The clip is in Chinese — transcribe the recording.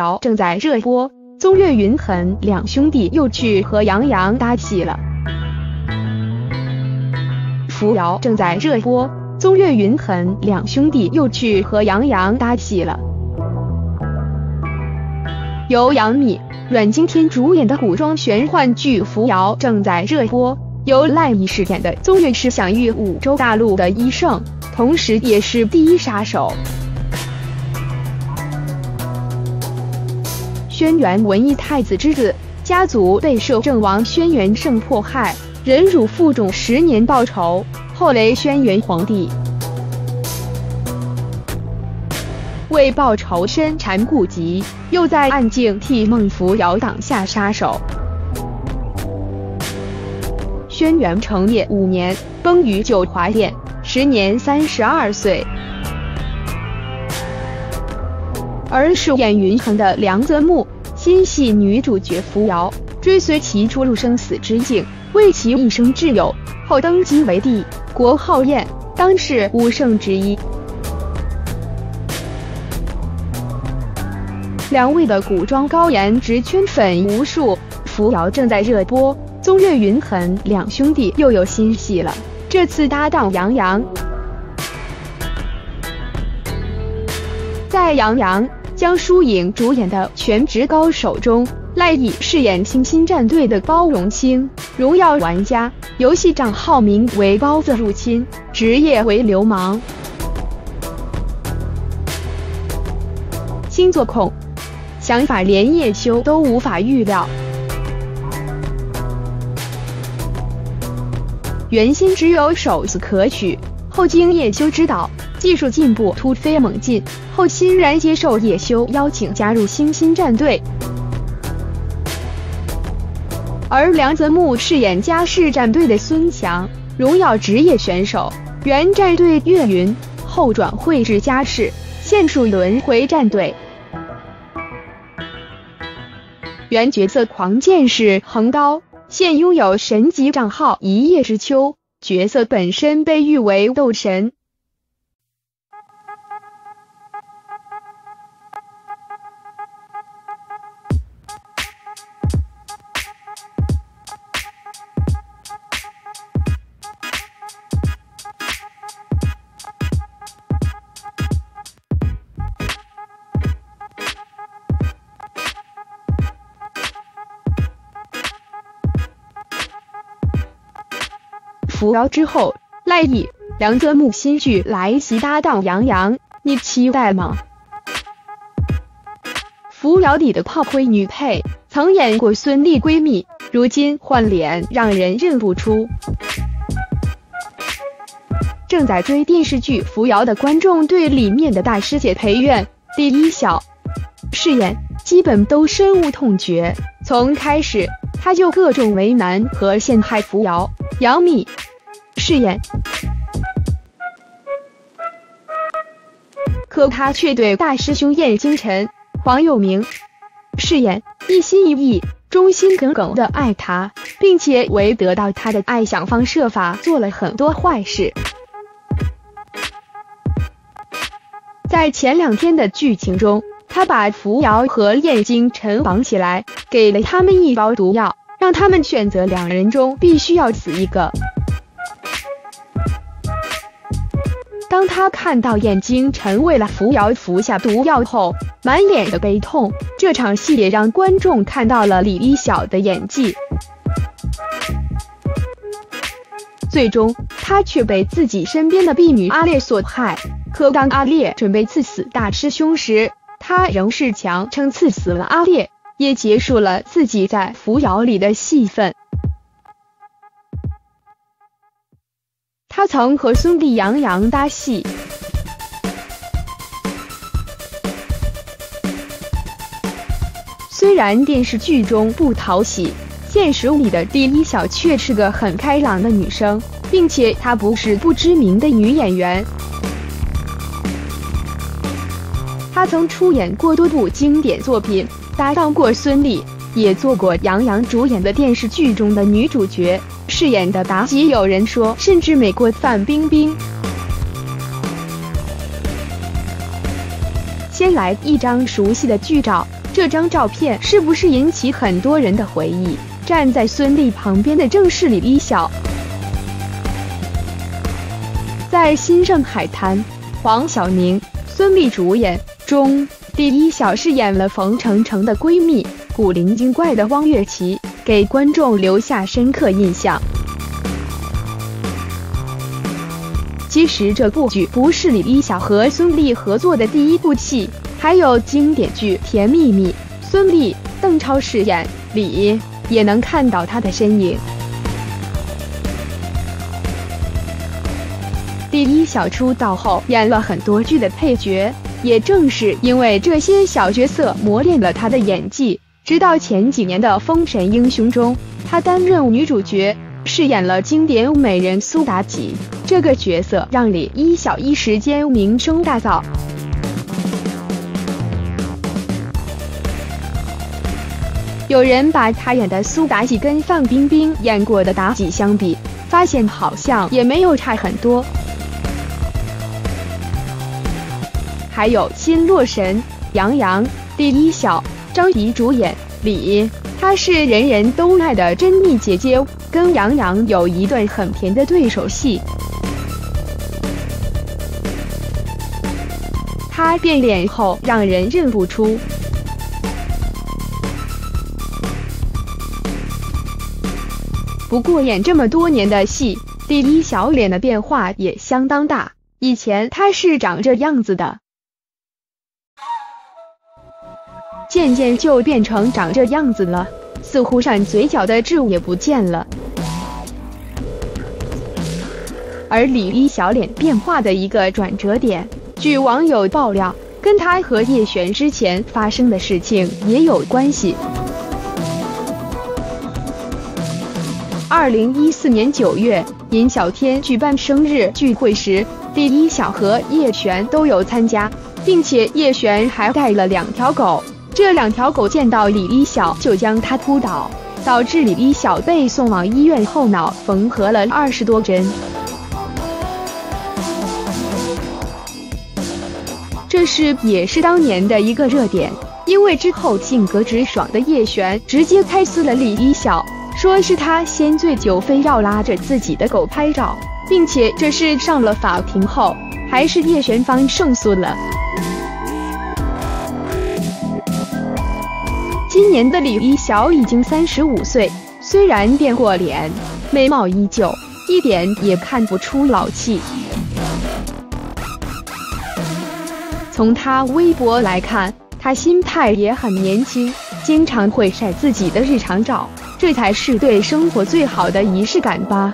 瑶》正在热播，宗岳、云恒两兄弟又去和杨洋搭戏了。《扶摇》正在热播，宗岳、云恒两兄弟又去和杨洋搭戏了。由杨幂、阮经天主演的古装玄幻剧《扶摇》正在热播，由赖艺饰演的宗岳是享誉五洲大陆的医圣，同时也是第一杀手。轩辕文艺太子之子，家族被摄政王轩辕圣迫害，忍辱负重十年报仇，后雷轩辕皇帝。为报仇身缠顾及，又在暗境替孟扶摇挡下杀手。轩辕成业五年，崩于九华殿，时年三十二岁。而饰演云恒的梁泽木，心系女主角扶摇，追随其出入生死之境，为其一生挚友，后登基为帝，国号燕，当世五圣之一。两位的古装高颜值圈粉无数，扶摇正在热播，宗岳、云恒两兄弟又有新戏了，这次搭档杨洋。在杨洋。江疏影主演的《全职高手》中，赖艺饰演星星战队的包容星，荣耀玩家，游戏账号名为包子入侵，职业为流氓。星座控，想法连叶修都无法预料。原先只有手字可取，后经叶修指导。技术进步突飞猛进后，欣然接受叶修邀请加入星星战队。而梁泽木饰演嘉世战队的孙强，荣耀职业选手，原战队岳云，后转会至嘉世，现属轮回战队。原角色狂剑士横刀，现拥有神级账号一叶知秋，角色本身被誉为斗神。扶摇之后，赖艺、梁泽木新剧来袭搭档杨洋，你期待吗？扶摇里的炮灰女配曾演过孙俪闺蜜，如今换脸让人认不出。正在追电视剧《扶摇》的观众对里面的大师姐裴苑、第一小饰演基本都深恶痛绝，从开始他就各种为难和陷害扶摇、杨幂。饰演，可他却对大师兄燕京晨、黄有明饰演一心一意、忠心耿耿的爱他，并且为得到他的爱想方设法做了很多坏事。在前两天的剧情中，他把扶摇和燕京晨绑起来，给了他们一包毒药，让他们选择两人中必须要死一个。当他看到燕京晨为了扶摇服下毒药后，满脸的悲痛，这场戏也让观众看到了李一晓的演技。最终，他却被自己身边的婢女阿烈所害。可当阿烈准备刺死大师兄时，他仍是强撑刺死了阿烈，也结束了自己在扶摇里的戏份。他曾和兄弟杨洋搭戏，虽然电视剧中不讨喜，现实里的第一小却是个很开朗的女生，并且她不是不知名的女演员。她曾出演过多部经典作品，搭档过孙俪，也做过杨洋主演的电视剧中的女主角。饰演的妲己，有人说甚至美过范冰冰。先来一张熟悉的剧照，这张照片是不是引起很多人的回忆？站在孙俪旁边的正是李一晓。在《新上海滩》，黄晓明、孙俪主演中，李一晓饰演了冯程程的闺蜜，古灵精怪的汪月琪，给观众留下深刻印象。其实这部剧不是李一晓和孙俪合作的第一部戏，还有经典剧《甜蜜蜜》，孙俪、邓超饰演李，也能看到他的身影。李一晓出道后演了很多剧的配角，也正是因为这些小角色磨练了他的演技，直到前几年的《封神英雄》中，她担任女主角。饰演了经典美人苏妲己这个角色，让李一晓一时间名声大噪。有人把她演的苏妲己跟范冰冰演过的妲己相比，发现好像也没有差很多。还有《新洛神》，杨洋、李一晓、张怡主演李，她是人人都爱的珍妮姐姐。跟杨洋有一段很甜的对手戏，她变脸后让人认不出。不过演这么多年的戏，第一小脸的变化也相当大。以前她是长这样子的，渐渐就变成长这样子了。似乎上嘴角的痣也不见了，而李一小脸变化的一个转折点，据网友爆料，跟他和叶璇之前发生的事情也有关系。二零一四年九月，尹小天举办生日聚会时，李一小和叶璇都有参加，并且叶璇还带了两条狗。这两条狗见到李一晓就将他扑倒，导致李一晓被送往医院后脑缝合了二十多针。这是也是当年的一个热点，因为之后性格直爽的叶璇直接开撕了李一晓，说是他先醉酒，非要拉着自己的狗拍照，并且这事上了法庭后，还是叶璇方胜诉了。今年的李一晓已经三十五岁，虽然变过脸，美貌依旧，一点也看不出老气。从他微博来看，他心态也很年轻，经常会晒自己的日常照，这才是对生活最好的仪式感吧。